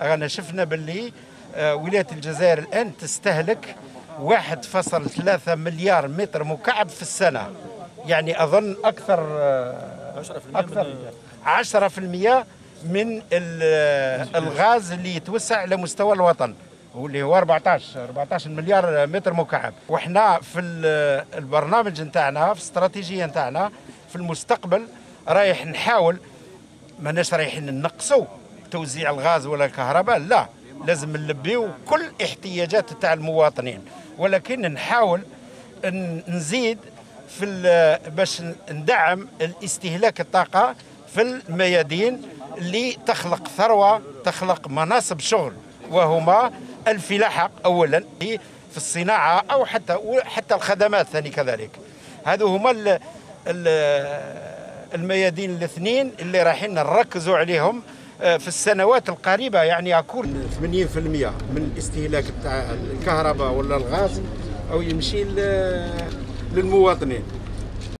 رانا شفنا باللي آه، ولاية الجزائر الآن تستهلك 1.3 مليار متر مكعب في السنة. يعني أظن أكثر آه، أكثر 10% من ال- الغاز اللي يتوسع على مستوى الوطن واللي هو 14 14 مليار متر مكعب. وحنا في ال- البرنامج نتاعنا في الاستراتيجية نتاعنا في المستقبل رايح نحاول ماناش رايحين نقصوا توزيع الغاز ولا الكهرباء لا لازم نلبيو كل احتياجات تاع المواطنين. ولكن نحاول نزيد في باش ندعم الاستهلاك الطاقة في الميادين اللي تخلق ثروة تخلق مناصب شغل وهما الفلاحه اولا في الصناعة أو حتى حتى الخدمات ثاني كذلك. هذو هما ال ال الميادين الاثنين اللي رايحين نركزوا عليهم في السنوات القريبة يعني يكون 80% من الاستهلاك الكهرباء ولا الغاز أو يمشي للمواطنين.